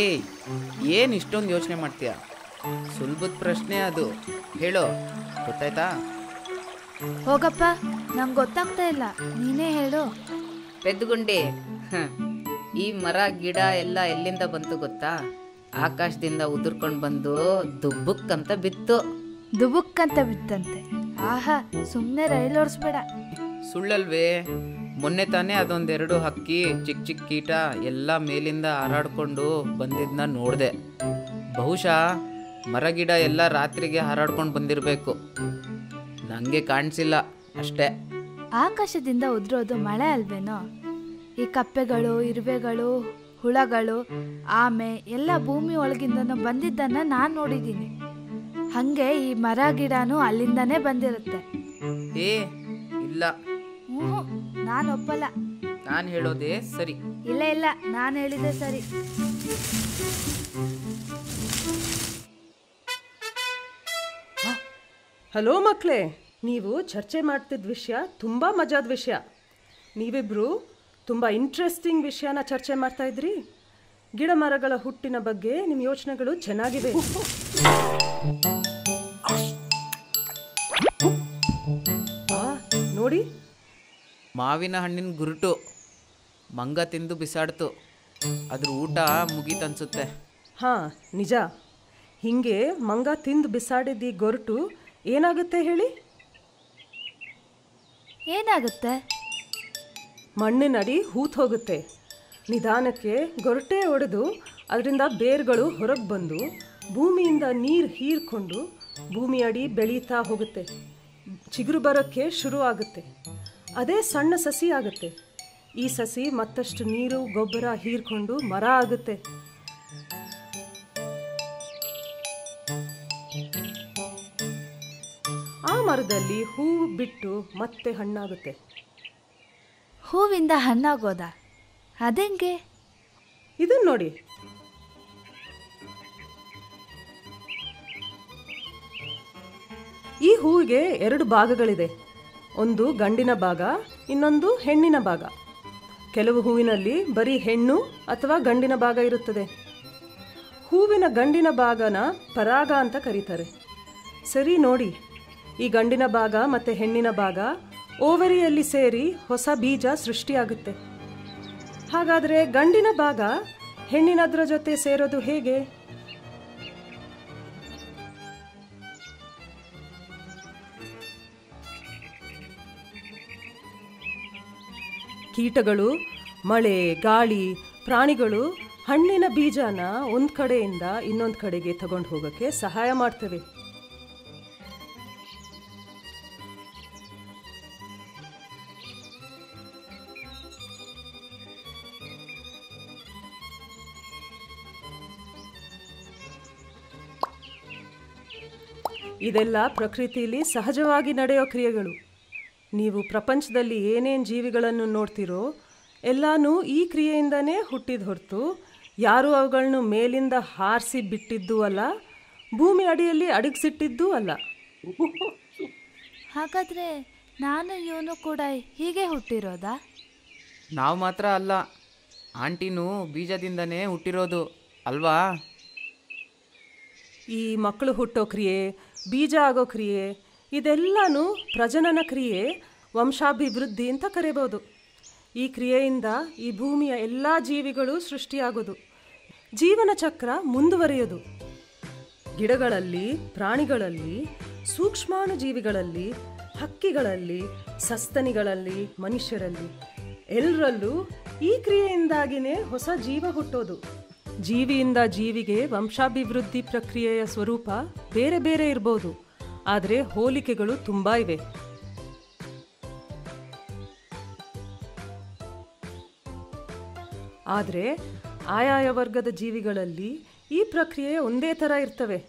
ಏಯ್ ಏನು ಇಷ್ಟೊಂದು ಯೋಚನೆ ಮಾಡ್ತೀಯ? ಸುಲಭದ ಪ್ರಶ್ನೆ ಅದು. ಹೇಳೋ ಗೊತ್ತಾಯ್ತಾ? ಹೋಗಪ್ಪ ನಂಗೆ ಗೊತ್ತಾಗ್ತಾ ಇಲ್ಲ. ನೀನೇ ಹೇಳು. ಪೆದ್ದುಗುಂಡಿ ಈ ಮರ ಗಿಡ ಎಲ್ಲ ಎಲ್ಲಿಂದ ಬಂತು ಗೊತ್ತಾ? ಆಕಾಶದಿಂದ ಉದುರ್ಕೊಂಡು ಬಂದು ದುಬ್ಬಕ್ಕಂತ ಬಿತ್ತು. ದುಬುಕ್ ಅಂತ ಬಿತ್ತಂತೆ. ಆಹಾ ಸುಮ್ಮನೆ ರೈಲ್ ಓಡಿಸ್ಬೇಡ. ಸುಳ್ಳಲ್ವೇ? ಮೊನ್ನೆ ತಾನೇ ಅದೊಂದೆರಡು ಹಕ್ಕಿ ಚಿಕ್ಕ ಚಿಕ್ಕ ಕೀಟ ಎಲ್ಲ ಮೇಲಿಂದ ಹಾರಾಡ್ಕೊಂಡು ಬಂದಿದ್ದನ್ನ ನೋಡಿದೆ. ಬಹುಶಃ ಮರಗಿಡ ಎಲ್ಲ ರಾತ್ರಿಗೆ ಹಾರಾಡ್ಕೊಂಡು ಬಂದಿರಬೇಕು. ನನಗೆ ಕಾಣಿಸಿಲ್ಲ ಅಷ್ಟೇ. ಆಕಾಶದಿಂದ ಉದುರೋದು ಮಳೆ ಅಲ್ವೇನೋ? ಈ ಕಪ್ಪೆಗಳು ಇರುವೆಗಳು ಹುಳಗಳು ಆಮೆ ಎಲ್ಲ ಭೂಮಿ ಒಳಗಿಂದ ಬಂದಿದ್ದನ್ನ ನಾನು ನೋಡಿದ್ದೀನಿ. ಹಾಗೆ ಈ ಮರ ಗಿಡನೂ ಅಲ್ಲಿಂದನೇ ಬಂದಿರುತ್ತೆ. ಏ ಇಲ್ಲ. ಹ್ಞೂ ನಾನು ಒಪ್ಪಲ್ಲ. ನಾನು ಹೇಳೋದೇ ಸರಿ. ಇಲ್ಲ ಇಲ್ಲ ನಾನು ಹೇಳಿದೆ ಸರಿ. ಹಲೋ ಮಕ್ಕಳೇ ನೀವು ಚರ್ಚೆ ಮಾಡ್ತಿದ್ದ ವಿಷಯ ತುಂಬ ಮಜಾದ ವಿಷಯ. ನೀವಿಬ್ರು ತುಂಬ ಇಂಟ್ರೆಸ್ಟಿಂಗ್ ವಿಷಯನ ಚರ್ಚೆ ಮಾಡ್ತಾ ಇದ್ರಿ. ಗಿಡ ಮರಗಳ ಹುಟ್ಟಿನ ಬಗ್ಗೆ ನಿಮ್ಮ ಯೋಚನೆಗಳು ಚೆನ್ನಾಗಿವೆ. ನೋಡಿ ಮಾವಿನ ಹಣ್ಣಿನ ಗುರುಟು ಮಂಗ ತಿಂದು ಬಿಸಾಡ್ತು. ಅದ್ರ ಊಟ ಮುಗೀತನ್ಸುತ್ತೆ. ಹಾಂ ನಿಜ. ಹಿಂಗೆ ಮಂಗ ತಿಂದು ಬಿಸಾಡಿದ ಈ ಗೊರಟು ಏನಾಗುತ್ತೆ ಹೇಳಿ? ಏನಾಗುತ್ತೆ? ಮಣ್ಣಿನಡಿ ಹೂತ್ ಹೋಗುತ್ತೆ. ನಿಧಾನಕ್ಕೆ ಗೊರಟೆ ಒಡೆದು ಅದರಿಂದ ಬೇರುಗಳು ಹೊರಗೆ ಬಂದು ಭೂಮಿಯಿಂದ ನೀರು ಹೀರ್ಕೊಂಡು ಭೂಮಿಯಡಿ ಬೆಳೀತಾ ಹೋಗುತ್ತೆ. ಚಿಗುರು ಬರೋಕ್ಕೆ ಶುರು ಆಗುತ್ತೆ ಅದೇ ಸಣ್ಣ ಸಸಿ ಆಗುತ್ತೆ. ಈ ಸಸಿ ಮತ್ತಷ್ಟು ನೀರು ಗೊಬ್ಬರ ಹೀರ್ಕೊಂಡು ಮರ ಆಗುತ್ತೆ. ಆ ಮರದಲ್ಲಿ ಹೂವು ಬಿಟ್ಟು ಮತ್ತೆ ಹಣ್ಣಾಗುತ್ತೆ. ಹೂವಿಂದ ಹಣ್ಣಾಗೋದ? ಅದೆಂಗೆ? ಇದನ್ನ ನೋಡಿ. ಈ ಹೂವಿಗೆ ಎರಡು ಭಾಗಗಳಿದೆ. ಒಂದು ಗಂಡಿನ ಭಾಗ, ಇನ್ನೊಂದು ಹೆಣ್ಣಿನ ಭಾಗ. ಕೆಲವು ಹೂವಿನಲ್ಲಿ ಬರೀ ಹೆಣ್ಣು ಅಥವಾ ಗಂಡಿನ ಭಾಗ ಇರುತ್ತದೆ. ಹೂವಿನ ಗಂಡಿನ ಭಾಗನ ಪರಾಗ ಅಂತ ಕರೀತಾರೆ. ಸರಿ ನೋಡಿ, ಈ ಗಂಡಿನ ಭಾಗ ಮತ್ತು ಹೆಣ್ಣಿನ ಭಾಗ ಓವರಿಯಲ್ಲಿ ಸೇರಿ ಹೊಸ ಬೀಜ ಸೃಷ್ಟಿಯಾಗುತ್ತೆ. ಹಾಗಾದರೆ ಗಂಡಿನ ಭಾಗ ಹೆಣ್ಣಿನದ್ರ ಜೊತೆ ಸೇರೋದು ಹೇಗೆ? ಕೀಟಗಳು, ಮಳೆ, ಗಾಳಿ, ಪ್ರಾಣಿಗಳು ಹಣ್ಣಿನ ಬೀಜನ ಒಂದು ಕಡೆಯಿಂದ ಇನ್ನೊಂದು ಕಡೆಗೆ ತಗೊಂಡು ಹೋಗೋಕ್ಕೆ ಸಹಾಯ ಮಾಡ್ತವೆ. ಇದೆಲ್ಲ ಪ್ರಕೃತಿಯಲ್ಲಿ ಸಹಜವಾಗಿ ನಡೆಯೋ ಕ್ರಿಯೆಗಳು. ನೀವು ಪ್ರಪಂಚದಲ್ಲಿ ಏನೇನು ಜೀವಿಗಳನ್ನು ನೋಡ್ತೀರೋ ಎಲ್ಲನೂ ಈ ಕ್ರಿಯೆಯಿಂದನೇ ಹುಟ್ಟಿದ ಹೊರತು ಯಾರೂ ಅವುಗಳನ್ನು ಮೇಲಿಂದ ಹಾರಿಸಿ ಬಿಟ್ಟಿದ್ದೂ ಅಲ್ಲ ಭೂಮಿ ಅಡಿಯಲ್ಲಿ ಅಡಗಿಸಿಟ್ಟಿದ್ದೂ ಅಲ್ಲ. ಹಾಗಾದ್ರೆ ನಾನು ಇವನು ಕೂಡ ಹೀಗೆ ಹುಟ್ಟಿರೋದಾ? ನಾವು ಮಾತ್ರ ಅಲ್ಲ ಆಂಟಿನೂ ಬೀಜದಿಂದನೇ ಹುಟ್ಟಿರೋದು ಅಲ್ವಾ? ಈ ಮಕ್ಕಳು ಹುಟ್ಟೋ ಕ್ರಿಯೆ ಬೀಜ ಆಗೋ ಕ್ರಿಯೆ ಇದೆಲ್ಲನೂ ಪ್ರಜನನ ಕ್ರಿಯೆ, ವಂಶಾಭಿವೃದ್ಧಿ ಅಂತ ಕರೆಯಬಹುದು ಈ ಕ್ರಿಯೆಯಿಂದ ಈ ಭೂಮಿಯ ಎಲ್ಲ ಜೀವಿಗಳು ಸೃಷ್ಟಿಯಾಗೋದು. ಜೀವನ ಚಕ್ರ ಮುಂದುವರಿಯೋದು. ಗಿಡಗಳಲ್ಲಿ, ಪ್ರಾಣಿಗಳಲ್ಲಿ ಸೂಕ್ಷ್ಮಾಣು ಜೀವಿಗಳಲ್ಲಿ ಹಕ್ಕಿಗಳಲ್ಲಿ, ಸಸ್ತನಿಗಳಲ್ಲಿ, ಮನುಷ್ಯರಲ್ಲಿ ಎಲ್ಲರಲ್ಲೂ ಈ ಕ್ರಿಯೆಯಿಂದಾಗಿನೇ ಹೊಸ ಜೀವ ಹುಟ್ಟೋದು. ಜೀವಿಯಿಂದ ಜೀವಿಗೆ ವಂಶಾಭಿವೃದ್ಧಿ ಪ್ರಕ್ರಿಯೆಯ ಸ್ವರೂಪ ಬೇರೆ ಬೇರೆ ಇರ್ಬೋದು. ಆದರೆ ಹೋಲಿಕೆಗಳು ತುಂಬ ಇವೆ. ಆದರೆ ಆಯಾಯ ವರ್ಗದ ಜೀವಿಗಳಲ್ಲಿ ಈ ಪ್ರಕ್ರಿಯೆ ಒಂದೇ ಥರ ಇರ್ತವೆ.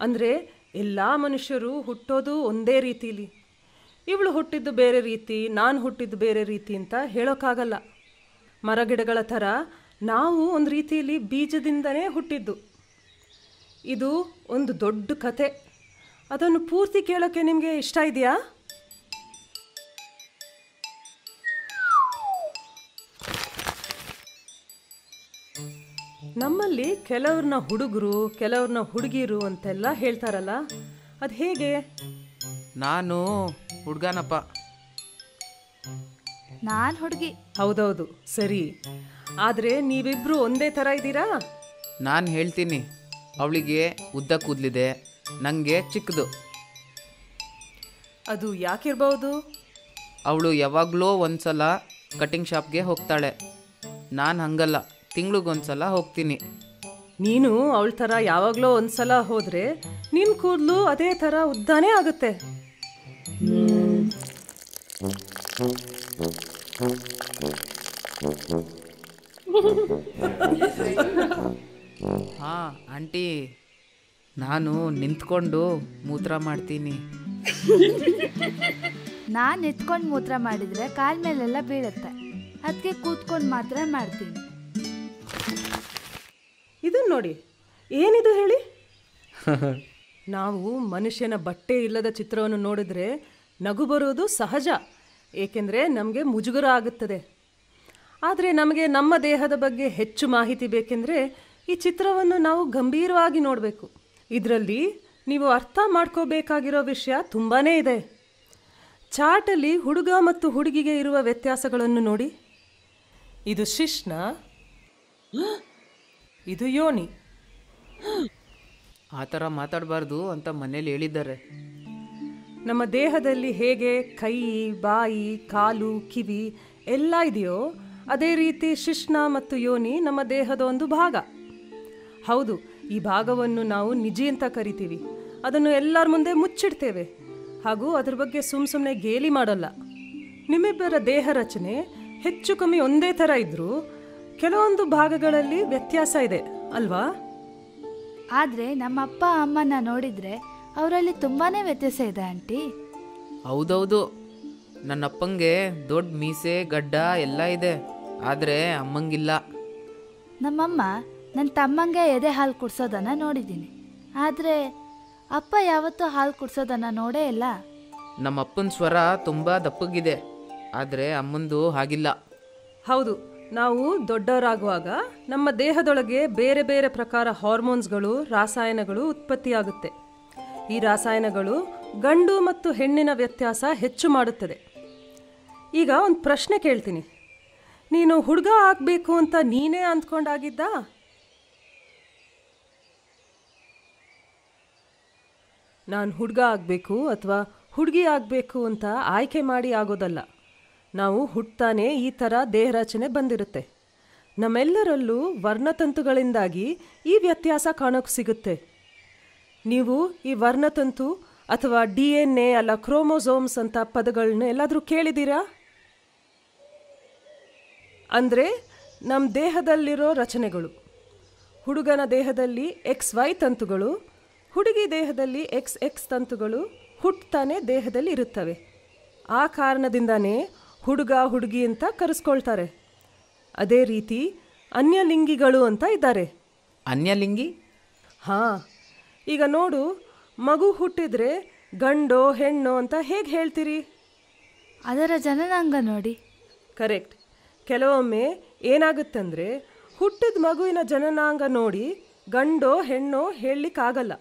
ಅಂದರೆ ಎಲ್ಲ ಮನುಷ್ಯರು ಹುಟ್ಟೋದು ಒಂದೇ ರೀತಿಲಿ. ಇವಳು ಹುಟ್ಟಿದ್ದು ಬೇರೆ ರೀತಿ, ನಾನು ಹುಟ್ಟಿದ್ದು ಬೇರೆ ರೀತಿ ಅಂತ ಹೇಳೋಕ್ಕಾಗಲ್ಲ ಮರಗಿಡಗಳ ಥರ ನಾವು ಒಂದು ರೀತಿಯಲ್ಲಿ ಬೀಜದಿಂದನೇ ಹುಟ್ಟಿದ್ದು. ಇದು ಒಂದು ದೊಡ್ಡ ಕತೆ ಅದನ್ನು ಪೂರ್ತಿ ಕೇಳೋಕ್ಕೆ ನಿಮಗೆ ಇಷ್ಟ ಇದೆಯಾ? ನಮ್ಮಲ್ಲಿ ಕೆಲವ್ರನ್ನ ಹುಡುಗರು ಕೆಲವ್ರನ್ನ ಹುಡುಗಿರು ಅಂತೆಲ್ಲ ಹೇಳ್ತಾರಲ್ಲ ಅದು ಹೇಗೆ? ನಾನು ಹುಡುಗನಪ್ಪ. ನಾನು ಹುಡುಗಿ. ಹೌದೌದು ಸರಿ. ಆದರೆ ನೀವಿಬ್ರು ಒಂದೇ ಥರ ಇದ್ದೀರಾ? ನಾನು ಹೇಳ್ತೀನಿ ಅವಳಿಗೆ ಉದ್ದ ಕೂದಲಿದೆ. ನನಗೆ ಚಿಕ್ಕದು. ಅದು ಯಾಕಿರ್ಬೋದು? ಅವಳು ಯಾವಾಗಲೂ ಒಂದು ಸಲ ಕಟಿಂಗ್ ಶಾಪ್ಗೆ ಹೋಗ್ತಾಳೆ. ನಾನು ಹಂಗಲ್ಲ ತಿಂಗ್ಳಿಗೊಂದ್ಸಲ ಹೋಗ್ತೀನಿ. ನೀನು ಅವಳ ಥರ ಯಾವಾಗಲೋ ಒಂದ್ಸಲ ಹೋದರೆ ನಿನ್ನ ಕೂದಲು ಅದೇ ಥರ ಉದ್ದಾನೇ ಆಗುತ್ತೆ. ಹಾಂ ಆಂಟಿ. ನಾನು ನಿಂತ್ಕೊಂಡು ಮೂತ್ರ ಮಾಡ್ತೀನಿ. ನಾನು ಎತ್ಕೊಂಡು ಮೂತ್ರ ಮಾಡಿದರೆ ಕಾಲ್ ಮೇಲೆಲ್ಲ ಬೀಳುತ್ತೆ. ಅದಕ್ಕೆ ಕೂತ್ಕೊಂಡು ಮಾತ್ರ ಮಾಡ್ತೀನಿ. ಇದನ್ನ ನೋಡಿ ಏನಿದು ಹೇಳಿ? ನಾವು ಮನುಷ್ಯನ ಬಟ್ಟೆ ಇಲ್ಲದ ಚಿತ್ರವನ್ನು ನೋಡಿದ್ರೆ ನಗು ಬರೋದು ಸಹಜ ಏಕೆಂದರೆ ನಮಗೆ ಮುಜುಗರ ಆಗುತ್ತದೆ. ಆದರೆ ನಮಗೆ ನಮ್ಮ ದೇಹದ ಬಗ್ಗೆ ಹೆಚ್ಚು ಮಾಹಿತಿ ಬೇಕೆಂದರೆ ಈ ಚಿತ್ರವನ್ನು ನಾವು ಗಂಭೀರವಾಗಿ ನೋಡಬೇಕು. ಇದರಲ್ಲಿ ನೀವು ಅರ್ಥ ಮಾಡ್ಕೋಬೇಕಾಗಿರೋ ವಿಷಯ ತುಂಬಾ ಇದೆ. ಚಾಟಲ್ಲಿ ಹುಡುಗ ಮತ್ತು ಹುಡುಗಿಗೆ ಇರುವ ವ್ಯತ್ಯಾಸಗಳನ್ನು ನೋಡಿ. ಇದು ಶಿಶ್ನ ಇದು ಯೋನಿ. ಆ ಥರ ಮಾತಾಡಬಾರ್ದು ಅಂತ ಮನೇಲಿ ಹೇಳಿದ್ದಾರೆ. ನಮ್ಮ ದೇಹದಲ್ಲಿ ಹೇಗೆ ಕೈ ಬಾಯಿ ಕಾಲು ಕಿವಿ ಎಲ್ಲ ಇದೆಯೋ ಅದೇ ರೀತಿ ಶಿಶ್ನ ಮತ್ತು ಯೋನಿ ನಮ್ಮ ದೇಹದ ಒಂದು ಭಾಗ. ಹೌದು ಈ ಭಾಗವನ್ನು ನಾವು ನಿಜಿ ಅಂತ ಕರಿತೀವಿ. ಅದನ್ನು ಎಲ್ಲರ ಮುಂದೆ ಮುಚ್ಚಿಡ್ತೇವೆ. ಹಾಗೂ ಅದ್ರ ಬಗ್ಗೆ ಸುಮ್ ಸುಮ್ಮನೆ ಗೇಲಿ ಮಾಡಲ್ಲ. ನಿಮ್ಮಿಬ್ಬರ ದೇಹ ರಚನೆ ಹೆಚ್ಚು ಕಮ್ಮಿ ಒಂದೇ ಥರ ಇದ್ರೂ ಕೆಲವೊಂದು ಭಾಗಗಳಲ್ಲಿ ವ್ಯತ್ಯಾಸ ಇದೆ ಅಲ್ವಾ? ಆದರೆ ನಮ್ಮ ಅಪ್ಪ ಅಮ್ಮನ ನೋಡಿದರೆ ಅವರಲ್ಲಿ ತುಂಬಾ ವ್ಯತ್ಯಾಸ ಇದೆ ಆಂಟಿ. ಹೌದೌದು. ನನ್ನ ಅಪ್ಪಂಗೆ ದೊಡ್ಡ ಮೀಸೆ ಗಡ್ಡ ಎಲ್ಲ ಇದೆ. ಆದರೆ ಅಮ್ಮಂಗಿಲ್ಲ. ನಮ್ಮಮ್ಮ ನನ್ನ ತಮ್ಮಂಗೆ ಎದೆ ಹಾಲು ಕುಡ್ಸೋದನ್ನು ನೋಡಿದ್ದೀನಿ. ಆದರೆ ಅಪ್ಪ ಯಾವತ್ತೂ ಹಾಲು ಕುಡ್ಸೋದನ್ನು ನೋಡೇ ಇಲ್ಲ. ನಮ್ಮಪ್ಪನ ಸ್ವರ ತುಂಬ ದಪ್ಪಗಿದೆ. ಆದರೆ ಅಮ್ಮಂದು ಹಾಗಿಲ್ಲ. ಹೌದು ನಾವು ದೊಡ್ಡವರಾಗುವಾಗ ನಮ್ಮ ದೇಹದೊಳಗೆ ಬೇರೆ ಬೇರೆ ಪ್ರಕಾರ ಹಾರ್ಮೋನ್ಸ್ಗಳು ರಾಸಾಯನಗಳು ಉತ್ಪತ್ತಿಯಾಗುತ್ತೆ. ಈ ರಾಸಾಯನಗಳು ಗಂಡು ಮತ್ತು ಹೆಣ್ಣಿನ ವ್ಯತ್ಯಾಸ ಹೆಚ್ಚು ಮಾಡುತ್ತದೆ. ಈಗ ಒಂದು ಪ್ರಶ್ನೆ ಕೇಳ್ತೀನಿ. ನೀನು ಹುಡುಗ ಆಗಬೇಕು ಅಂತ ನೀನೇ ಅಂದ್ಕೊಂಡಾಗಿದ್ದ? ನಾನು ಹುಡುಗ ಆಗಬೇಕು ಅಥವಾ ಹುಡುಗಿ ಆಗಬೇಕು ಅಂತ ಆಯ್ಕೆ ಮಾಡಿ ಆಗೋದಲ್ಲ. ನಾವು ಹುಟ್ತಾನೆ ಈ ಥರ ದೇಹರಚನೆ ಬಂದಿರುತ್ತೆ. ನಮ್ಮೆಲ್ಲರಲ್ಲೂ ವರ್ಣತಂತುಗಳಿಂದಾಗಿ ಈ ವ್ಯತ್ಯಾಸ ಕಾಣೋಕೆ ಸಿಗುತ್ತೆ. ನೀವು ಈ ವರ್ಣತಂತು ಅಥವಾ ಡಿ ಎನ್ ಎ ಅಲ್ಲ ಕ್ರೋಮೋಸೋಮ್ಸ್ ಅಂತ ಪದಗಳನ್ನ ಎಲ್ಲಾದರೂ ಕೇಳಿದ್ದೀರಾ ಅಂದರೆ ನಮ್ಮ ದೇಹದಲ್ಲಿರೋ ರಚನೆಗಳು. ಹುಡುಗನ ದೇಹದಲ್ಲಿ ಎಕ್ಸ್ ವೈ ತಂತುಗಳು ಹುಡುಗಿ ದೇಹದಲ್ಲಿ ಎಕ್ಸ್ ಎಕ್ಸ್ ತಂತುಗಳು ಹುಟ್ಟುತ್ತಾನೆ ದೇಹದಲ್ಲಿ ಇರುತ್ತವೆ. ಆ ಕಾರಣದಿಂದನೇ ಹುಡುಗ ಹುಡುಗಿ ಅಂತ ಕರೆಸ್ಕೊಳ್ತಾರೆ. ಅದೇ ರೀತಿ ಅನ್ಯಲಿಂಗಿಗಳು ಅಂತ ಇದ್ದಾರೆ. ಅನ್ಯಲಿಂಗಿ? ಹಾಂ ಈಗ ನೋಡು ಮಗು ಹುಟ್ಟಿದ್ರೆ ಗಂಡೋ ಹೆಣ್ಣೋ ಅಂತ ಹೇಗೆ ಹೇಳ್ತೀರಿ? ಅದರ ಜನನಾಂಗ ನೋಡಿ. ಕರೆಕ್ಟ್. ಕೆಲವೊಮ್ಮೆ ಏನಾಗುತ್ತಂದ್ರೆ ಹುಟ್ಟಿದ ಮಗುವಿನ ಜನನಾಂಗ ನೋಡಿ ಗಂಡೋ ಹೆಣ್ಣೋ ಹೇಳಲಿಕ್ಕಾಗಲ್ಲ.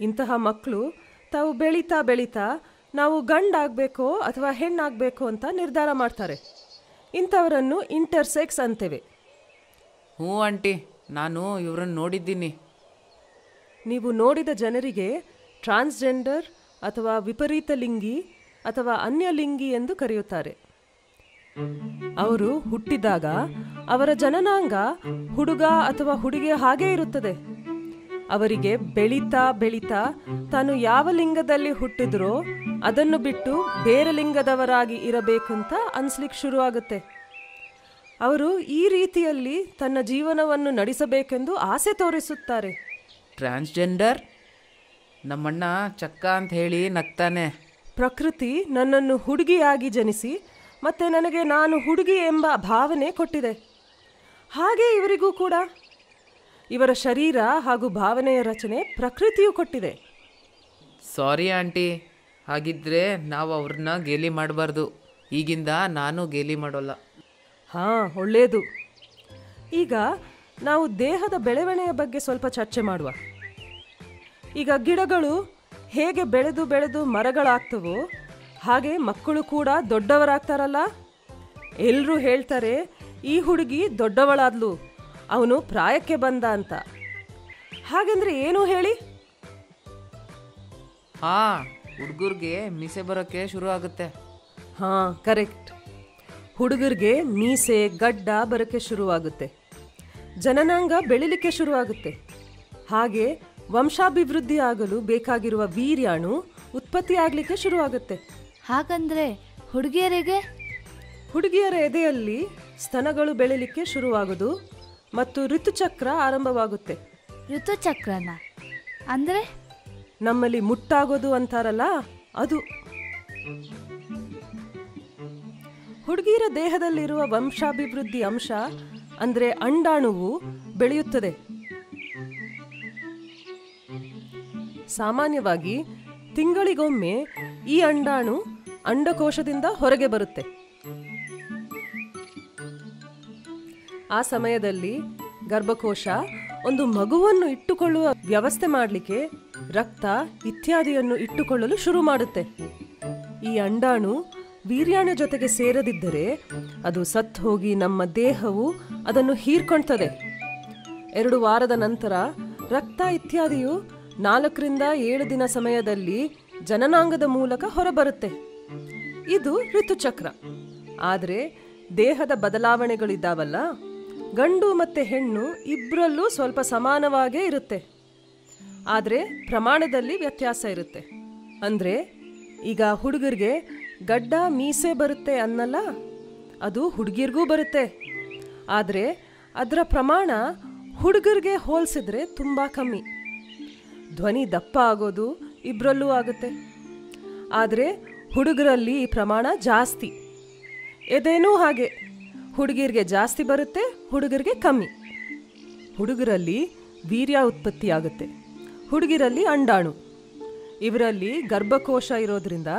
ಇಂತಹ ಮಕ್ಕಳು ತಾವು ಬೆಳೀತಾ ಬೆಳೀತಾ ನಾವು ಗಂಡಾಗಬೇಕೋ ಅಥವಾ ಹೆಣ್ಣಾಗಬೇಕು ಅಂತ ನಿರ್ಧಾರ ಮಾಡ್ತಾರೆ. ಇಂಥವರನ್ನು ಇಂಟರ್ಸೆಕ್ಸ್ ಅಂತೇವೆ. ಹ್ಞೂ ಆಂಟಿ ನಾನು ಇವರನ್ನು ನೋಡಿದ್ದೀನಿ. ನೀವು ನೋಡಿದ ಜನರಿಗೆ ಟ್ರಾನ್ಸ್ಜೆಂಡರ್ ಅಥವಾ ವಿಪರೀತ ಲಿಂಗಿ ಅಥವಾ ಅನ್ಯ ಲಿಂಗಿ ಎಂದು ಕರೆಯುತ್ತಾರೆ. ಅವರು ಹುಟ್ಟಿದಾಗ ಅವರ ಜನನಾಂಗ ಹುಡುಗ ಅಥವಾ ಹುಡುಗಿಯ ಹಾಗೇ ಇರುತ್ತದೆ. ಅವರಿಗೆ ಬೆಳೀತಾ ಬೆಳೀತಾ ತಾನು ಯಾವ ಲಿಂಗದಲ್ಲಿ ಹುಟ್ಟಿದ್ರೋ ಅದನ್ನು ಬಿಟ್ಟು ಬೇರೆ ಲಿಂಗದವರಾಗಿ ಇರಬೇಕಂತ ಅನಿಸ್ಲಿಕ್ಕೆ ಶುರುವಾಗುತ್ತೆ. ಅವರು ಈ ರೀತಿಯಲ್ಲಿ ತನ್ನ ಜೀವನವನ್ನು ನಡೆಸಬೇಕೆಂದು ಆಸೆ ತೋರಿಸುತ್ತಾರೆ. ಟ್ರಾನ್ಸ್ಜೆಂಡರ್? ನಮ್ಮಣ್ಣ ಚಕ್ಕ ಅಂತ ಹೇಳಿ ನಗ್ತಾನೆ. ಪ್ರಕೃತಿ ನನ್ನನ್ನು ಹುಡುಗಿಯಾಗಿ ಜನಿಸಿ ಮತ್ತೆ ನನಗೆ ನಾನು ಹುಡುಗಿ ಎಂಬ ಭಾವನೆ ಕೊಟ್ಟಿದೆ. ಹಾಗೆ ಇವರಿಗೂ ಕೂಡ. ಇವರ ಶರೀರ ಹಾಗೂ ಭಾವನೆಯ ರಚನೆ ಪ್ರಕೃತಿಯು ಕೊಟ್ಟಿದೆ. ಸಾರಿ ಆಂಟಿ ಹಾಗಿದ್ರೆ ನಾವು ಅವ್ರನ್ನ ಗೇಲಿ ಮಾಡಬಾರ್ದು. ಈಗಿಂದ ನಾನು ಗೇಲಿ ಮಾಡೋಲ್ಲ. ಹಾಂ ಒಳ್ಳೆಯದು ಈಗ ನಾವು ದೇಹದ ಬೆಳವಣಿಗೆಯ ಬಗ್ಗೆ ಸ್ವಲ್ಪ ಚರ್ಚೆ ಮಾಡುವ. ಈಗ ಗಿಡಗಳು ಹೇಗೆ ಬೆಳೆದು ಬೆಳೆದು ಮರಗಳಾಗ್ತವೋ ಹಾಗೆ ಮಕ್ಕಳು ಕೂಡ ದೊಡ್ಡವರಾಗ್ತಾರಲ್ಲ? ಎಲ್ಲರೂ ಹೇಳ್ತಾರೆ ಈ ಹುಡುಗಿ ದೊಡ್ಡವಳಾದ್ಲು. ಅವನು ಪ್ರಾಯಕ್ಕೆ ಬಂದ ಅಂತ. ಹಾಗೆಂದ್ರೆ ಏನು ಹೇಳಿ? ಹಾ ಹುಡುಗರಿಗೆ ಮೀಸೆ ಬರೋಕ್ಕೆ ಶುರು ಆಗುತ್ತೆ. ಹಾ ಕರೆಕ್ಟ್. ಹುಡುಗರಿಗೆ ಮೀಸೆ ಗಡ್ಡ ಬರೋಕ್ಕೆ ಶುರುವಾಗುತ್ತೆ ಜನನಾಂಗ ಬೆಳಿಲಿಕ್ಕೆ ಶುರುವಾಗುತ್ತೆ ಹಾಗೆ ವಂಶಾಭಿವೃದ್ಧಿ ಆಗಲು ಬೇಕಾಗಿರುವ ವೀರ್ಯಾಣು ಉತ್ಪತ್ತಿ ಆಗಲಿಕ್ಕೆ ಶುರುವಾಗುತ್ತೆ ಹಾಗಂದ್ರೆ ಹುಡುಗಿಯರಿಗೆ? ಹುಡುಗಿಯರ ಎದೆಯಲ್ಲಿ ಸ್ತನಗಳು ಬೆಳಿಲಿಕ್ಕೆ ಶುರುವಾಗೋದು ಮತ್ತು ಋತುಚಕ್ರ ಆರಂಭವಾಗುತ್ತೆ. ಋತುಚಕ್ರನ? ಅಂದರೆ? ನಮ್ಮಲ್ಲಿ ಮುಟ್ಟಾಗೋದು ಅಂತಾರಲ್ಲ ಅದು. ಹುಡುಗಿಯರ ದೇಹದಲ್ಲಿರುವ ವಂಶಾಭಿವೃದ್ಧಿ ಅಂಶ ಅಂದ್ರೆ ಅಂಡಾಣುವು ಬೆಳೆಯುತ್ತದೆ. ಸಾಮಾನ್ಯವಾಗಿ ತಿಂಗಳಿಗೊಮ್ಮೆ ಈ ಅಂಡಾಣು ಅಂಡಕೋಶದಿಂದ ಹೊರಗೆ ಬರುತ್ತೆ. ಆ ಸಮಯದಲ್ಲಿ ಗರ್ಭಕೋಶ ಒಂದು ಮಗುವನ್ನು ಇಟ್ಟುಕೊಳ್ಳುವ ವ್ಯವಸ್ಥೆ ಮಾಡಲಿಕ್ಕೆ ರಕ್ತ ಇತ್ಯಾದಿಯನ್ನು ಇಟ್ಟುಕೊಳ್ಳಲು ಶುರು ಮಾಡುತ್ತೆ. ಈ ಅಂಡಾಣು ವೀರ್ಯಾಣು ಜೊತೆಗೆ ಸೇರದಿದ್ದರೆ ಅದು ಸತ್ತು ಹೋಗಿ ನಮ್ಮ ದೇಹವು ಅದನ್ನು ಹೀರ್ಕೊಳ್ತದೆ. ಎರಡು ವಾರದ ನಂತರ ರಕ್ತ ಇತ್ಯಾದಿಯು ನಾಲ್ಕರಿಂದ ಏಳು ದಿನ ಸಮಯದಲ್ಲಿ ಜನನಾಂಗದ ಮೂಲಕ ಹೊರಬರುತ್ತೆ. ಇದು ಋತುಚಕ್ರ. ಆದರೆ ದೇಹದ ಬದಲಾವಣೆಗಳಿದ್ದಾವಲ್ಲ? ಗಂಡು ಮತ್ತು ಹೆಣ್ಣು ಇಬ್ಬರಲ್ಲೂ ಸ್ವಲ್ಪ ಸಮಾನವಾಗೇ ಇರುತ್ತೆ. ಆದರೆ ಪ್ರಮಾಣದಲ್ಲಿ ವ್ಯತ್ಯಾಸ ಇರುತ್ತೆ. ಅಂದರೆ, ಈಗ ಹುಡುಗರಿಗೆ ಗಡ್ಡ ಮೀಸೆ ಬರುತ್ತೆ ಅನ್ನಲ್ಲ, ಅದು ಹುಡುಗಿರ್ಗೂ ಬರುತ್ತೆ. ಆದರೆ, ಅದರ ಪ್ರಮಾಣ ಹುಡುಗರಿಗೆ ಹೋಲಿಸಿದ್ರೆ ತುಂಬ ಕಮ್ಮಿ. ಧ್ವನಿ ದಪ್ಪ ಆಗೋದು ಇಬ್ಬರಲ್ಲೂ ಆಗುತ್ತೆ. ಆದರೆ, ಹುಡುಗರಲ್ಲಿ ಈ ಪ್ರಮಾಣ ಜಾಸ್ತಿ. ಎದೇನೂ ಹಾಗೆ. ಹುಡುಗಿರಿಗೆ ಜಾಸ್ತಿ ಬರುತ್ತೆ, ಹುಡುಗರಿಗೆ ಕಮ್ಮಿ. ಹುಡುಗರಲ್ಲಿ ವೀರ್ಯ ಉತ್ಪತ್ತಿಯಾಗುತ್ತೆ, ಹುಡುಗಿರಲ್ಲಿ ಅಂಡಾಣು. ಇವರಲ್ಲಿ ಗರ್ಭಕೋಶ ಇರೋದ್ರಿಂದ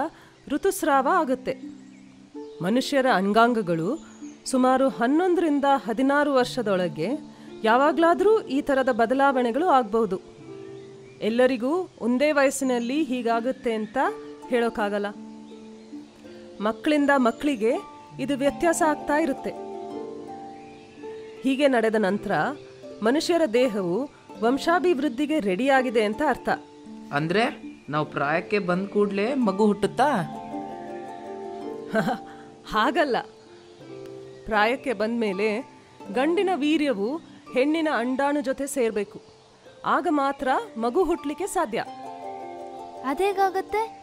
ಋತುಸ್ರಾವ ಆಗುತ್ತೆ. ಮನುಷ್ಯರ ಅಂಗಾಂಗಗಳು ಸುಮಾರು ಹನ್ನೊಂದರಿಂದ ಹದಿನಾರು ವರ್ಷದೊಳಗೆ ಯಾವಾಗಲಾದರೂ ಈ ಥರದ ಬದಲಾವಣೆಗಳು ಆಗ್ಬೋದು ಎಲ್ಲರಿಗೂ ಒಂದೇ ವಯಸ್ಸಿನಲ್ಲಿ ಹೀಗಾಗುತ್ತೆ ಅಂತ ಹೇಳೋಕ್ಕಾಗಲ್ಲ. ಮಕ್ಕಳಿಂದ ಮಕ್ಕಳಿಗೆ ಇದು ವ್ಯತ್ಯಾಸ ಆಗ್ತಾ ಇರುತ್ತೆ. ಹೀಗೆ ನಡೆದ ನಂತರ ಮನುಷ್ಯರ ದೇಹವು ವಂಶಾಭಿವೃದ್ಧಿಗೆ ರೆಡಿಯಾಗಿದೆ ಅಂತ ಅರ್ಥ. ಅಂದ್ರೆ ನಾವು ಪ್ರಾಯಕ್ಕೆ ಬಂದ ಕೂಡಲೇ ಮಗು ಹುಟ್ಟುತ್ತಾ? ಹಾಗಲ್ಲ. ಪ್ರಾಯಕ್ಕೆ ಬಂದ ಮೇಲೆ ಗಂಡಿನ ವೀರ್ಯವು ಹೆಣ್ಣಿನ ಅಂಡಾಣು ಜೊತೆ ಸೇರಬೇಕು. ಆಗ ಮಾತ್ರ ಮಗು ಹುಟ್ಟಲಿಕ್ಕೆ ಸಾಧ್ಯ. ಅದೇಗಾಗತ್ತೆ?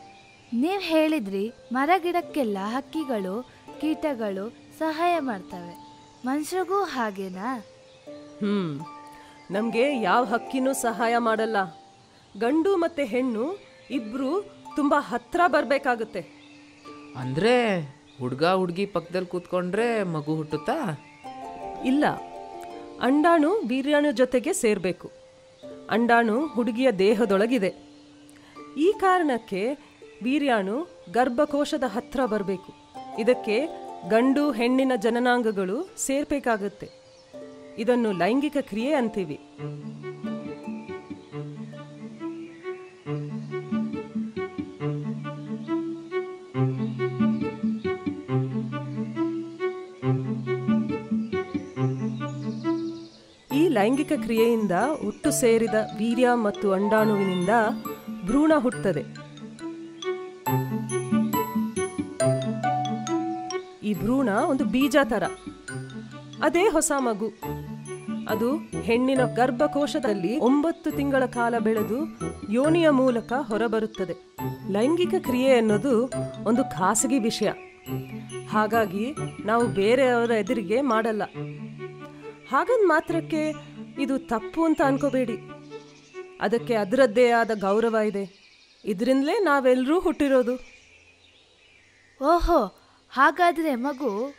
ನೀವು ಹೇಳಿದ್ರಿ ಮರ ಗಿಡಕ್ಕೆಲ್ಲ ಹಕ್ಕಿಗಳು ಕೀಟಗಳು ಸಹಾಯ ಮಾಡ್ತವೆ. ಮನುಷ್ಯರಿಗೂ ಹಾಗೇನಾ? ಹ್ಮ್. ನಮಗೆ ಯಾವ ಹಕ್ಕಿನೂ ಸಹಾಯ ಮಾಡಲ್ಲ. ಗಂಡು ಮತ್ತೆ ಹೆಣ್ಣು ಇಬ್ರು ತುಂಬಾ ಹತ್ರ ಬರಬೇಕಾಗುತ್ತೆ. ಅಂದರೆ ಹುಡುಗ ಹುಡುಗಿ ಪಕ್ಕದಲ್ಲಿ ಕೂತ್ಕೊಂಡ್ರೆ ಮಗು ಹುಟ್ಟುತ್ತಾ? ಇಲ್ಲ. ಅಂಡಾಣು ವೀರ್ಯಾಣು ಜೊತೆಗೆ ಸೇರಬೇಕು. ಅಂಡಾಣು ಹುಡುಗಿಯ ದೇಹದೊಳಗಿದೆ. ಈ ಕಾರಣಕ್ಕೆ ವೀರ್ಯಾಣು ಗರ್ಭಕೋಶದ ಹತ್ರ ಬರಬೇಕು. ಇದಕ್ಕೆ ಗಂಡು ಹೆಣ್ಣಿನ ಜನನಾಂಗಗಳು ಸೇರ್ಬೇಕಾಗುತ್ತೆ. ಇದನ್ನು ಲೈಂಗಿಕ ಕ್ರಿಯೆ ಅಂತೀವಿ. ಈ ಲೈಂಗಿಕ ಕ್ರಿಯೆಯಿಂದ ಒಟ್ಟು ಸೇರಿದ ವೀರ್ಯ ಮತ್ತು ಅಂಡಾಣುವಿನಿಂದ ಭ್ರೂಣ ಹುಟ್ಟುತ್ತದೆ. ಈ ಭ್ರೂಣ ಒಂದು ಬೀಜ ತರ ಅದೇ ಹೊಸ ಮಗು. ಅದು ಹೆಣ್ಣಿನ ಗರ್ಭಕೋಶದಲ್ಲಿ ಒಂಬತ್ತು ತಿಂಗಳ ಕಾಲ ಬೆಳೆದು ಯೋನಿಯ ಮೂಲಕ ಹೊರಬರುತ್ತದೆ. ಲೈಂಗಿಕ ಕ್ರಿಯೆ ಅನ್ನೋದು ಒಂದು ಖಾಸಗಿ ವಿಷಯ. ಹಾಗಾಗಿ ನಾವು ಬೇರೆಯವರ ಎದುರಿಗೆ ಮಾಡಲ್ಲ. ಹಾಗಂದ್ ಮಾತ್ರಕ್ಕೆ ಇದು ತಪ್ಪು ಅಂತ ಅನ್ಕೋಬೇಡಿ. ಅದಕ್ಕೆ ಅದರದ್ದೇ ಆದ ಗೌರವ ಇದೆ. ಇದರಿಂದಲೇ ನಾವೆಲ್ಲರೂ ಹುಟ್ಟಿರೋದು. ಓಹೋ ಹಾಗಾದ್ರೆ ಮಗು,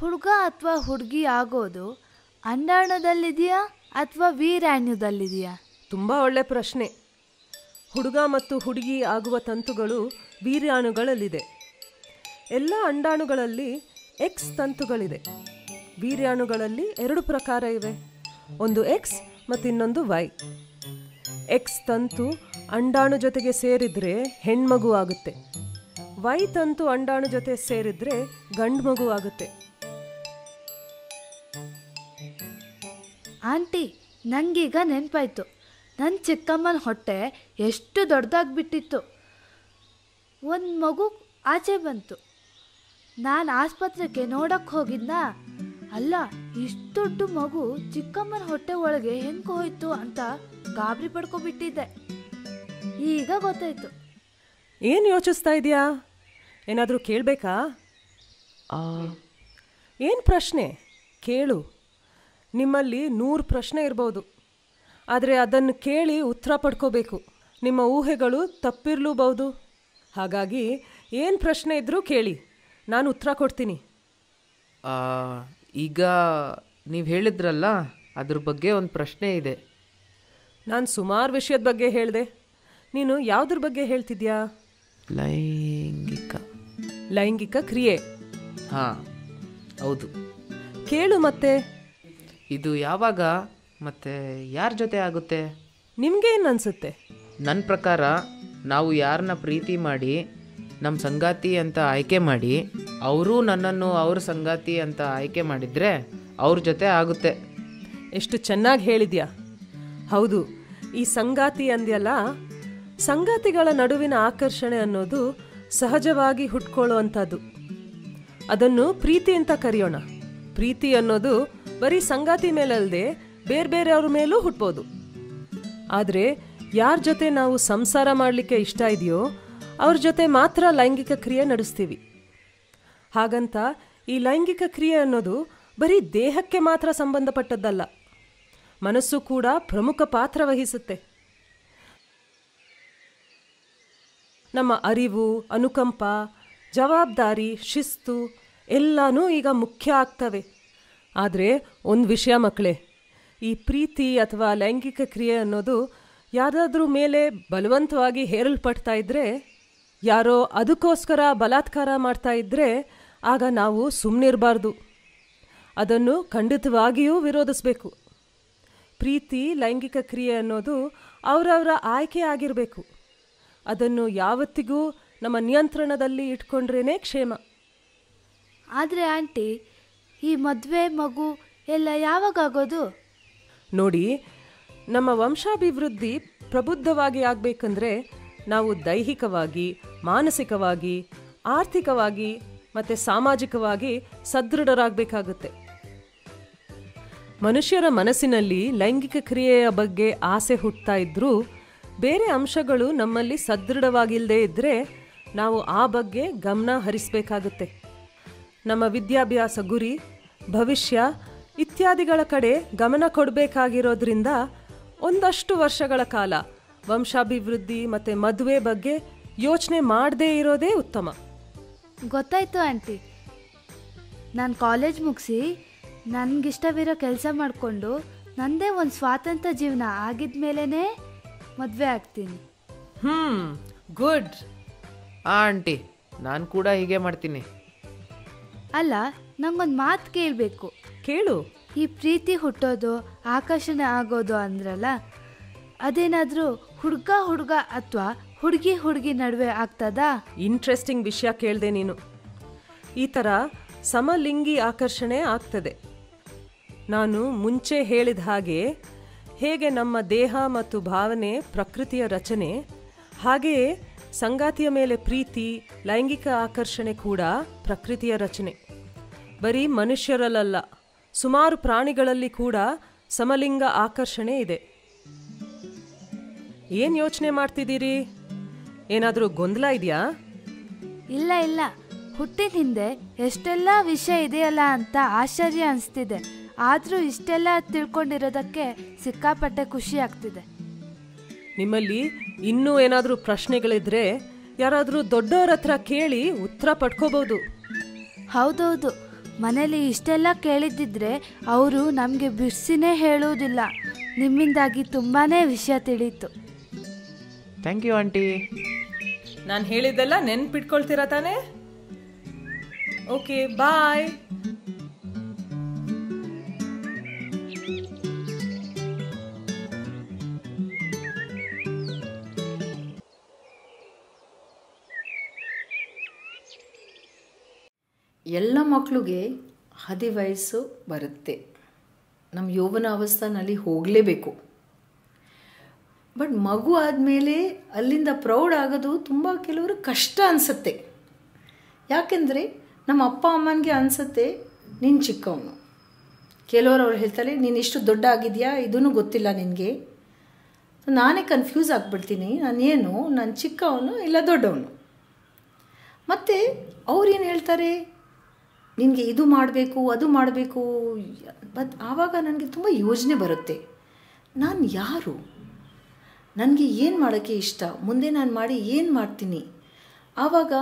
ಹುಡುಗ ಅಥವಾ ಹುಡುಗಿ ಆಗೋದು ಅಂಡಾಣದಲ್ಲಿದೆಯಾ ಅಥವಾ ವೀರ್ಯಾಣ್ಯದಲ್ಲಿದೆಯಾ ತುಂಬ ಒಳ್ಳೆ ಪ್ರಶ್ನೆ. ಹುಡುಗ ಮತ್ತು ಹುಡುಗಿ ಆಗುವ ತಂತುಗಳು ವೀರ್ಯಾಣುಗಳಲ್ಲಿದೆ ಎಲ್ಲ ಅಂಡಾಣುಗಳಲ್ಲಿ ಎಕ್ಸ್ ತಂತುಗಳಿದೆ. ವೀರ್ಯಾಣುಗಳಲ್ಲಿ ಎರಡು ಪ್ರಕಾರ ಇವೆ. ಒಂದು ಎಕ್ಸ್ ಮತ್ತು ಇನ್ನೊಂದು ವೈ ಎಕ್ಸ್ ತಂತು ಅಂಡಾಣು ಜೊತೆಗೆ ಸೇರಿದರೆ ಹೆಣ್ಮಗು ಆಗುತ್ತೆ. ವೈ ತಂತು ಅಂಡಾಣು ಜೊತೆ ಸೇರಿದ್ರೆ ಗಂಡು ಮಗು ಆಗುತ್ತೆ. ಆಂಟಿ ನನಗೀಗ ನೆನಪಾಯ್ತು. ನನ್ನ ಚಿಕ್ಕಮ್ಮನ ಹೊಟ್ಟೆ ಎಷ್ಟು ದೊಡ್ಡದಾಗ್ಬಿಟ್ಟಿತ್ತು. ಒಂದು ಮಗು ಆಚೆ ಬಂತು. ನಾನು ಆಸ್ಪತ್ರೆಗೆ ನೋಡಕ್ಕೆ ಹೋಗಿದ್ದ ಅಲ್ಲ ಇಷ್ಟು ದೊಡ್ಡ ಮಗು ಚಿಕ್ಕಮ್ಮನ ಹೊಟ್ಟೆ ಒಳಗೆ ಹೆಂಗೆ ಹೋಯ್ತು ಅಂತ ಗಾಬರಿ ಪಡ್ಕೊಬಿಟ್ಟಿದ್ದೆ ಈಗ ಗೊತ್ತಾಯ್ತು. ಏನು ಯೋಚಿಸ್ತಾ ಇದೆಯಾ? ಏನಾದರೂ ಕೇಳಬೇಕಾ? ಏನು ಪ್ರಶ್ನೆ? ಕೇಳು. ನಿಮ್ಮಲ್ಲಿ ನೂರು ಪ್ರಶ್ನೆ ಇರ್ಬೋದು. ಆದರೆ ಅದನ್ನು ಕೇಳಿ ಉತ್ತರ ಪಡ್ಕೋಬೇಕು. ನಿಮ್ಮ ಊಹೆಗಳು ತಪ್ಪಿರಲೂಬಹುದು ಹಾಗಾಗಿ ಏನು ಪ್ರಶ್ನೆ ಇದ್ದರೂ ಕೇಳಿ. ನಾನು ಉತ್ತರ ಕೊಡ್ತೀನಿ. ಈಗ ನೀವು ಹೇಳಿದ್ರಲ್ಲ ಅದ್ರ ಬಗ್ಗೆ ಒಂದು ಪ್ರಶ್ನೆ ಇದೆ. ನಾನು ಸುಮಾರು ವಿಷಯದ ಬಗ್ಗೆ ಹೇಳಿದೆ. ನೀನು ಯಾವುದ್ರ ಬಗ್ಗೆ ಹೇಳ್ತಿದ್ಯಾ? ಲೈಂಗಿಕ ಲೈಂಗಿಕ ಕ್ರಿಯೆ. ಹಾ ಹೌದು. ಕೇಳು ಮತ್ತೆ. ಇದು ಯಾವಾಗ ಮತ್ತೆ ಯಾರ ಜೊತೆ ಆಗುತ್ತೆ? ನಿಮ್ಗೇನು ಅನ್ಸುತ್ತೆ? ನನ್ನ ಪ್ರಕಾರ ನಾವು ಯಾರನ್ನ ಪ್ರೀತಿ ಮಾಡಿ ನಮ್ಮ ಸಂಗಾತಿ ಅಂತ ಆಯ್ಕೆ ಮಾಡಿ ಅವರು ನನ್ನನ್ನು ಅವ್ರ ಸಂಗಾತಿ ಅಂತ ಆಯ್ಕೆ ಮಾಡಿದರೆ ಅವ್ರ ಜೊತೆ ಆಗುತ್ತೆ. ಎಷ್ಟು ಚೆನ್ನಾಗಿ ಹೇಳಿದ್ಯಾ. ಹೌದು ಈ ಸಂಗಾತಿ ಅಂದ್ಯಲ್ಲ ಸಂಗಾತಿಗಳ ನಡುವಿನ ಆಕರ್ಷಣೆ ಅನ್ನೋದು ಸಹಜವಾಗಿ ಹುಟ್ಕೊಳ್ಳುವಂಥದ್ದು. ಅದನ್ನು ಪ್ರೀತಿ ಅಂತ ಕರೆಯೋಣ. ಪ್ರೀತಿ ಅನ್ನೋದು ಬರೀ ಸಂಗಾತಿ ಮೇಲಲ್ಲದೆ ಬೇರೆ ಬೇರೆಯವ್ರ ಮೇಲೂ ಹುಟ್ಬೋದು. ಆದರೆ ಯಾರ ಜೊತೆ ನಾವು ಸಂಸಾರ ಮಾಡಲಿಕ್ಕೆ ಇಷ್ಟ ಇದೆಯೋ ಅವ್ರ ಜೊತೆ ಮಾತ್ರ ಲೈಂಗಿಕ ಕ್ರಿಯೆ ನಡೆಸ್ತೀವಿ. ಹಾಗಂತ ಈ ಲೈಂಗಿಕ ಕ್ರಿಯೆ ಅನ್ನೋದು ಬರೀ ದೇಹಕ್ಕೆ ಮಾತ್ರ ಸಂಬಂಧಪಟ್ಟದ್ದಲ್ಲ. ಮನಸ್ಸು ಕೂಡ ಪ್ರಮುಖ ಪಾತ್ರ ವಹಿಸುತ್ತೆ. ನಮ್ಮ ಅರಿವು, ಅನುಕಂಪ, ಜವಾಬ್ದಾರಿ, ಶಿಸ್ತು ಎಲ್ಲನೂ ಈಗ ಮುಖ್ಯ ಆಗ್ತವೆ. ಆದರೆ ಒಂದು ವಿಷಯ ಮಕ್ಕಳೇ ಈ ಪ್ರೀತಿ ಅಥವಾ ಲೈಂಗಿಕ ಕ್ರಿಯೆ ಅನ್ನೋದು ಯಾರಾದರೂ ಮೇಲೆ ಬಲವಂತವಾಗಿ ಹೇರಲ್ಪಡ್ತಾ ಇದ್ದರೆ ಯಾರೋ ಅದಕ್ಕೋಸ್ಕರ ಬಲಾತ್ಕಾರ ಮಾಡ್ತಾ ಇದ್ದರೆ ಆಗ ನಾವು ಸುಮ್ಮನಿರಬಾರ್ದು ಅದನ್ನು ಖಂಡಿತವಾಗಿಯೂ ವಿರೋಧಿಸಬೇಕು. ಪ್ರೀತಿ, ಲೈಂಗಿಕ ಕ್ರಿಯೆ ಅನ್ನೋದು ಅವರವರ ಆಯ್ಕೆ ಆಗಿರಬೇಕು. ಅದನ್ನು ಯಾವತ್ತಿಗೂ ನಮ್ಮ ನಿಯಂತ್ರಣದಲ್ಲಿ ಇಟ್ಕೊಂಡ್ರೇ ಕ್ಷೇಮ. ಆದರೆ ಆಂಟಿ ಈ ಮದುವೆ ಮಗು ಎಲ್ಲ ಯಾವಾಗ ಆಗೋದು ನೋಡಿ ನಮ್ಮ ವಂಶಾಭಿವೃದ್ಧಿ ಪ್ರಬುದ್ಧವಾಗಿ ಆಗಬೇಕಂದ್ರೆ ನಾವು ದೈಹಿಕವಾಗಿ ಮಾನಸಿಕವಾಗಿ ಆರ್ಥಿಕವಾಗಿ ಮತ್ತು ಸಾಮಾಜಿಕವಾಗಿ ಸದೃಢರಾಗಬೇಕಾಗುತ್ತೆ. ಮನುಷ್ಯರ ಮನಸ್ಸಿನಲ್ಲಿ ಲೈಂಗಿಕ ಕ್ರಿಯೆಯ ಬಗ್ಗೆ ಆಸೆ ಹುಟ್ಟುತ್ತಾ ಇದ್ರೂ ಬೇರೆ ಅಂಶಗಳು ನಮ್ಮಲ್ಲಿ ಸದೃಢವಾಗಿಲ್ಲದೆ ಇದ್ದರೆ ನಾವು ಆ ಬಗ್ಗೆ ಗಮನ ಹರಿಸಬೇಕಾಗುತ್ತೆ. ನಮ್ಮ ವಿದ್ಯಾಭ್ಯಾಸ ಗುರಿ, ಭವಿಷ್ಯ ಇತ್ಯಾದಿಗಳ ಕಡೆ ಗಮನ ಕೊಡಬೇಕಾಗಿರೋದ್ರಿಂದ ಒಂದಷ್ಟು ವರ್ಷಗಳ ಕಾಲ ವಂಶಾಭಿವೃದ್ಧಿ ಮತ್ತು ಮದುವೆ ಬಗ್ಗೆ ಯೋಚನೆ ಮಾಡದೇ ಇರೋದೇ ಉತ್ತಮ. ಗೊತ್ತಾಯ್ತು ಆಂಟಿ. ನಾನು ಕಾಲೇಜ್ ಮುಗಿಸಿ ನನಗಿಷ್ಟವಿರೋ ಕೆಲಸ ಮಾಡಿಕೊಂಡು ನನ್ನದೇ ಒಂದು ಸ್ವಾತಂತ್ರ್ಯ ಜೀವನ ಆಗಿದ ಮೇಲೇ ಮದುವೆ ಆಗ್ತೀನಿ. ಹ್ಮ್ ಗುಡ್. ಆ ಆಂಟಿ ನಾನು ಕೂಡ ಹೀಗೆ ಮಾಡ್ತೀನಿ. ಅಲ್ಲ ನಂಗೊಂದು ಮಾತು ಕೇಳಬೇಕು. ಕೇಳು. ಈ ಪ್ರೀತಿ ಹುಟ್ಟೋದು ಆಕರ್ಷಣೆ ಆಗೋದು ಅಂದ್ರಲ್ಲ ಅದೇನಾದರೂ ಹುಡುಗ ಹುಡುಗ ಅಥವಾ ಹುಡುಗಿ ಹುಡುಗಿ ನಡುವೆ ಆಗ್ತದಾ? ಇಂಟ್ರೆಸ್ಟಿಂಗ್ ವಿಷಯ ಕೇಳಿದೆ ನೀನು. ಈ ಥರ ಸಮಲಿಂಗಿ ಆಕರ್ಷಣೆ ಆಗ್ತದೆ. ನಾನು ಮುಂಚೆ ಹೇಳಿದ ಹಾಗೆ ಹೇಗೆ ನಮ್ಮ ದೇಹ ಮತ್ತು ಭಾವನೆ, ಪ್ರಕೃತಿಯ ರಚನೆ ಹಾಗೆಯೇ ಸಂಗಾತಿಯ ಮೇಲೆ ಪ್ರೀತಿ, ಲೈಂಗಿಕ ಆಕರ್ಷಣೆ ಕೂಡ ಪ್ರಕೃತಿಯ ರಚನೆ. ಬರೀ ಮನುಷ್ಯರಲ್ಲ ಸುಮಾರು ಪ್ರಾಣಿಗಳಲ್ಲಿ ಕೂಡ ಸಮಲಿಂಗ ಆಕರ್ಷಣೆ ಇದೆ. ಏನು ಯೋಚನೆ ಮಾಡ್ತಿದ್ದೀರಿ? ಏನಾದರೂ ಗೊಂದಲ ಇದೆಯಾ? ಇಲ್ಲ ಇಲ್ಲ. ಹುಟ್ಟಿನಿಂದೆ ಎಷ್ಟೆಲ್ಲ ವಿಷಯ ಇದೆಯಲ್ಲ ಅಂತ ಆಶ್ಚರ್ಯ ಅನಿಸ್ತಿದೆ. ಆದರೂ ಇಷ್ಟೆಲ್ಲ ತಿಳ್ಕೊಂಡಿರೋದಕ್ಕೆ ಸಿಕ್ಕಾಪಟ್ಟೆ ಖುಷಿ ಆಗ್ತಿದೆ. ನಿಮ್ಮಲ್ಲಿ ಇನ್ನೂ ಏನಾದರೂ ಪ್ರಶ್ನೆಗಳಿದ್ರೆ ಯಾರಾದರೂ ದೊಡ್ಡವ್ರ ಹತ್ರ ಕೇಳಿ ಉತ್ತರ ಪಡ್ಕೋಬಹುದು ಹೌದೌದು. ಮನೇಲಿ ಇಷ್ಟೆಲ್ಲ ಕೇಳಿದ್ದಿದ್ರೆ ಅವರು ನಮಗೆ ಬಿಡಿಸಿನೇ ಹೇಳುವುದಿಲ್ಲ. ನಿಮ್ಮಿಂದಾಗಿ ತುಂಬಾ ವಿಷಯ ತಿಳಿಯಿತು. ಥ್ಯಾಂಕ್ ಯು ಆಂಟಿ ನಾನು ಹೇಳಿದ್ದೆಲ್ಲ ನೆನ್ಪಿಟ್ಕೊಳ್ತೀರಾ ತಾನೇ? ಓಕೆ ಬಾಯ್ ಎಲ್ಲ ಮಕ್ಕಳಿಗೆ ಹದಿ ವಯಸ್ಸು ಬರುತ್ತೆ. ನಮ್ಮ ಯೌವನ ಅವಸ್ಥಾನಲ್ಲಿ ಹೋಗಲೇಬೇಕು. ಬಟ್ ಮಗು ಆದಮೇಲೆ ಅಲ್ಲಿಂದ ಪ್ರೌಡ್ ಆಗೋದು ತುಂಬ ಕೆಲವರು ಕಷ್ಟ ಅನಿಸುತ್ತೆ. ಯಾಕೆಂದರೆ ನಮ್ಮ ಅಪ್ಪ ಅಮ್ಮನಿಗೆ ಅನಿಸುತ್ತೆ, ನೀನು ಚಿಕ್ಕವನು. ಕೆಲವರು ಅವ್ರು ಹೇಳ್ತಾರೆ, ನೀನು ಇಷ್ಟು ದೊಡ್ಡ ಆಗಿದೆಯಾ? ಇದೂ ಗೊತ್ತಿಲ್ಲ ನಿನಗೆ. ನಾನೇ ಕನ್ಫ್ಯೂಸ್ ಆಗಿಬಿಡ್ತೀನಿ. ನಾನೇನು ನಾನು ಚಿಕ್ಕವನು ಇಲ್ಲ ದೊಡ್ಡವನು. ಮತ್ತು ಅವ್ರೇನು ಹೇಳ್ತಾರೆ? ನಿನಗೆ ಇದು ಮಾಡಬೇಕು, ಅದು ಮಾಡಬೇಕು. ಬಟ್ ಆವಾಗ ನನಗೆ ತುಂಬ ಯೋಜನೆ ಬರುತ್ತೆ. ನಾನು ಯಾರು? ನನಗೆ ಏನು ಮಾಡೋಕ್ಕೆ ಇಷ್ಟ? ಮುಂದೆ ನಾನು ಮಾಡಿ ಏನು ಮಾಡ್ತೀನಿ? ಆವಾಗ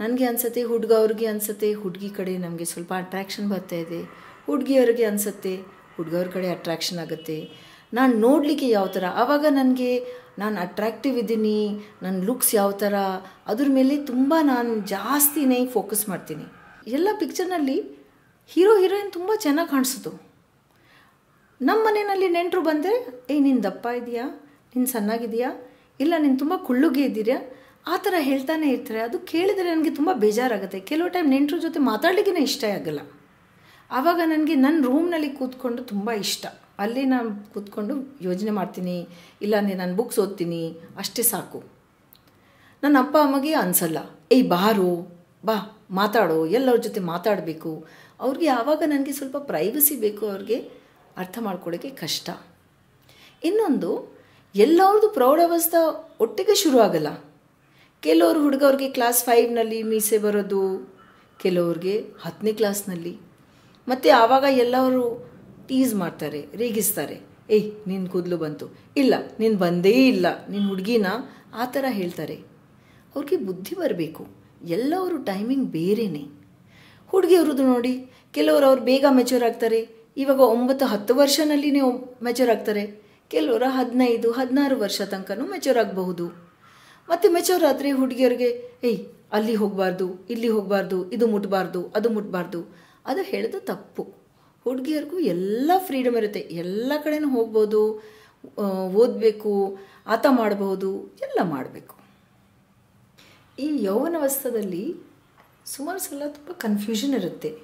ನನಗೆ ಅನಿಸುತ್ತೆ, ಹುಡುಗ ಅವ್ರಿಗೆ ಅನಿಸುತ್ತೆ, ಹುಡುಗಿ ಕಡೆ ನಮಗೆ ಸ್ವಲ್ಪ ಅಟ್ರ್ಯಾಕ್ಷನ್ ಬರ್ತಾ ಇದೆ. ಹುಡುಗಿಯವ್ರಿಗೆ ಅನಿಸುತ್ತೆ ಹುಡುಗವ್ರ ಕಡೆ ಅಟ್ರ್ಯಾಕ್ಷನ್ ಆಗುತ್ತೆ. ನಾನು ನೋಡಲಿಕ್ಕೆ ಯಾವ ಥರ ಆವಾಗ ನನಗೆ ನಾನು ಅಟ್ರ್ಯಾಕ್ಟಿವ್ ಇದ್ದೀನಿ ನನ್ನ ಲುಕ್ಸ್ ಯಾವ ಥರ ಅದ್ರ ಮೇಲೆ ತುಂಬ ನಾನು ಜಾಸ್ತಿನೇ ಫೋಕಸ್ ಮಾಡ್ತೀನಿ. ಎಲ್ಲ ಪಿಕ್ಚರ್ನಲ್ಲಿ ಹೀರೋ ಹೀರೋಯಿನ್ ತುಂಬ ಚೆನ್ನಾಗಿ ಕಾಣಿಸೋದು. ನಮ್ಮ ಮನೆಯಲ್ಲಿ ನೆಂಟರು ಬಂದರೆ, ಏಯ್, ನೀನು ದಪ್ಪ ಇದೆಯಾ? ನೀನು ಸಣ್ಣಾಗಿದೆಯಾ? ಇಲ್ಲ, ನೀನು ತುಂಬ ಕುಳ್ಳುಗೆ ಇದ್ದೀರಾ? ಆ ಥರ ಹೇಳ್ತಾನೆ ಇರ್ತಾರೆ. ಅದು ಕೇಳಿದರೆ ನನಗೆ ತುಂಬ ಬೇಜಾರಾಗುತ್ತೆ. ಕೆಲವು ಟೈಮ್ ನೆಂಟರ ಜೊತೆ ಮಾತಾಡಲಿಕ್ಕೆ ಇಷ್ಟ ಆಗಲ್ಲ. ಆವಾಗ ನನಗೆ ನನ್ನ ರೂಮ್ನಲ್ಲಿ ಕೂತ್ಕೊಂಡು ತುಂಬ ಇಷ್ಟ. ಅಲ್ಲಿ ನಾನು ಕೂತ್ಕೊಂಡು ಯೋಜನೆ ಮಾಡ್ತೀನಿ. ಇಲ್ಲ, ನಾನು ಬುಕ್ಸ್ ಓದ್ತೀನಿ. ಅಷ್ಟೇ ಸಾಕು. ನನ್ನ ಅಪ್ಪ, ಅಮ್ಮಗೆ ಅನಿಸಲ್ಲ. ಏಯ್, ಬಾರು. ಬಾ. ಮಾತಾಡೋ ಎಲ್ಲರ ಜೊತೆ ಮಾತಾಡಬೇಕು. ಅವ್ರಿಗೆ ಆವಾಗ ನನಗೆ ಸ್ವಲ್ಪ ಪ್ರೈವಸಿ ಬೇಕು ಅವ್ರಿಗೆ ಅರ್ಥ ಮಾಡ್ಕೊಳ್ಳೋಕ್ಕೆ ಕಷ್ಟ. ಇನ್ನೊಂದು, ಎಲ್ಲವ್ರದ್ದು ಪ್ರೌಢಾವಸ್ಥೆ ಒಟ್ಟಿಗೆ ಶುರು ಆಗಲ್ಲ. ಕೆಲವರು ಹುಡುಗವ್ರಿಗೆ ಕ್ಲಾಸ್ ಫೈವ್ನಲ್ಲಿ ಮೀಸೆ ಬರೋದು, ಕೆಲವ್ರಿಗೆ ಹತ್ತನೇ ಕ್ಲಾಸ್ನಲ್ಲಿ ಮತ್ತು ಆವಾಗ ಎಲ್ಲರೂ ಟೀಸ್ ಮಾಡ್ತಾರೆ, ರೇಗಿಸ್ತಾರೆ. ಏಯ್ ನಿನ್ನ ಕೂದಲು ಬಂತು. ಇಲ್ಲ, ನೀನು ಬಂದೇ ಇಲ್ಲ. ನಿನ್ನ ಹುಡುಗಿನ ಆ ಥರ ಹೇಳ್ತಾರೆ. ಅವ್ರಿಗೆ ಬುದ್ಧಿ ಬರಬೇಕು. ಎಲ್ಲವರು ಟೈಮಿಂಗ್ ಬೇರೆಯೇ ಹುಡುಗಿಯವ್ರದ್ದು ನೋಡಿ, ಕೆಲವರು ಅವ್ರು ಬೇಗ ಮೆಚೂರ್ ಆಗ್ತಾರೆ. ಇವಾಗ ಒಂಬತ್ತು ಹತ್ತು ವರ್ಷನಲ್ಲಿನೇ ಮೆಚೂರ್ ಆಗ್ತಾರೆ. ಕೆಲವರು ಹದಿನೈದು, ಹದಿನಾರು ವರ್ಷ ತನಕನೂ ಮೆಚೂರ್ ಆಗಬಹುದು. ಮತ್ತು ಮೆಚೂರ್ ಆದರೆ ಹುಡುಗಿಯರಿಗೆ, ಏಯ್, ಅಲ್ಲಿ ಹೋಗಬಾರ್ದು, ಇಲ್ಲಿ ಹೋಗಬಾರ್ದು, ಇದು ಮುಟ್ಬಾರ್ದು, ಅದು ಮುಟ್ಬಾರ್ದು. ಅದು ಹೇಳೋದು ತಪ್ಪು. ಹುಡುಗಿಯರಿಗೂ ಎಲ್ಲ ಫ್ರೀಡಮ್ ಇರುತ್ತೆ. ಎಲ್ಲ ಕಡೆನೂ ಹೋಗ್ಬೋದು ಓದಬೇಕು ಆತ ಮಾಡಬಹುದು ಎಲ್ಲ ಮಾಡಬೇಕು. ಈ ಯೌವನವಸ್ಥದಲ್ಲಿ ಸುಮಾರು ಸಲ ತುಂಬ ಕನ್ಫ್ಯೂಷನ್ ಇರುತ್ತೆ.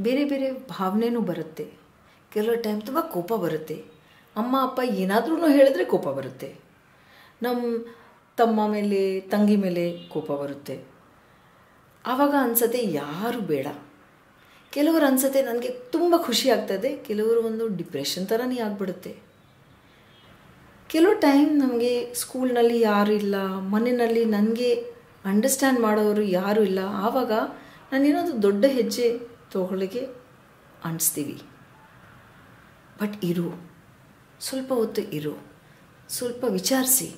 ಬೇರೆ ಬೇರೆ ಭಾವನೆನೂ ಬರುತ್ತೆ. ಕೆಲವು ಟೈಮ್ ತುಂಬ ಕೋಪ ಬರುತ್ತೆ. ಅಮ್ಮ, ಅಪ್ಪ ಏನಾದ್ರೂ ಹೇಳಿದ್ರೆ ಕೋಪ ಬರುತ್ತೆ. ನಮ್ಮ ತಮ್ಮ ಮೇಲೆ, ತಂಗಿ ಮೇಲೆ ಕೋಪ ಬರುತ್ತೆ. ಆವಾಗ ಅನ್ಸತ್ತೆ ಯಾರು ಬೇಡ. ಕೆಲವರು ಅನ್ಸತ್ತೆ ನನಗೆ ತುಂಬ ಖುಷಿ ಆಗ್ತದೆ. ಕೆಲವರು ಒಂದು ಡಿಪ್ರೆಷನ್ ಥರನೇ ಆಗಿಬಿಡುತ್ತೆ. ಕೆಲವು ಟೈಮ್ ನಮಗೆ ಸ್ಕೂಲ್ನಲ್ಲಿ ಯಾರು ಇಲ್ಲ ಮನೆಯಲ್ಲಿ ನನಗೆ ಅಂಡರ್ಸ್ಟ್ಯಾಂಡ್ ಮಾಡೋರು ಯಾರೂ ಇಲ್ಲ. ಆವಾಗ ನಾನೇನೋ ದೊಡ್ಡ ಹೆಜ್ಜೆ ತಗೊಳ್ಳಿಕ್ಕೆ ಅನಿಸ್ತೀವಿ. ಬಟ್ ಇರು. ಸ್ವಲ್ಪ ಹೊತ್ತು ಇರು. ಸ್ವಲ್ಪ ವಿಚಾರಿಸಿ.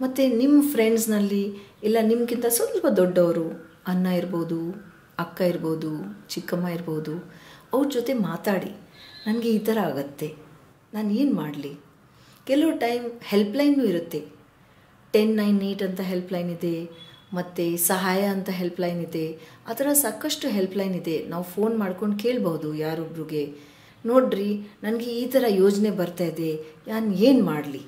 ಮತ್ತು ನಿಮ್ಮ ಫ್ರೆಂಡ್ಸ್ನಲ್ಲಿ ಇಲ್ಲ ನಿಮಗಿಂತ ಸ್ವಲ್ಪ ದೊಡ್ಡವರು ಅಣ್ಣ ಇರ್ಬೋದು, ಅಕ್ಕ ಇರ್ಬೋದು, ಚಿಕ್ಕಮ್ಮ ಇರ್ಬೋದು, ಅವ್ರ ಜೊತೆ ಮಾತಾಡಿ. ನನಗೆ ಈ ಥರ ಆಗತ್ತೆ. ನಾನು ಏನು ಮಾಡಲಿ? ಕೆಲವು ಟೈಮ್ ಹೆಲ್ಪ್ಲೈನು ಇರುತ್ತೆ. ಟೆನ್ ನೈನ್ ಏಯ್ಟ್ ಅಂತ ಹೆಲ್ಪ್ಲೈನ್ ಇದೆ. ಮತ್ತು ಸಹಾಯ ಅಂತ ಹೆಲ್ಪ್ಲೈನ್ ಇದೆ, ಆ ಥರ ಸಾಕಷ್ಟು ಹೆಲ್ಪ್ಲೈನ್ ಇದೆ. ನಾವು ಫೋನ್ ಮಾಡ್ಕೊಂಡು ಕೇಳ್ಬೋದು ಯಾರೊಬ್ರಿಗೆ. ನೋಡ್ರಿ, ನನಗೆ ಈ ಥರ ಯೋಜನೆ ಬರ್ತಾ ಇದೆ ನಾನು ಏನು ಮಾಡಲಿ?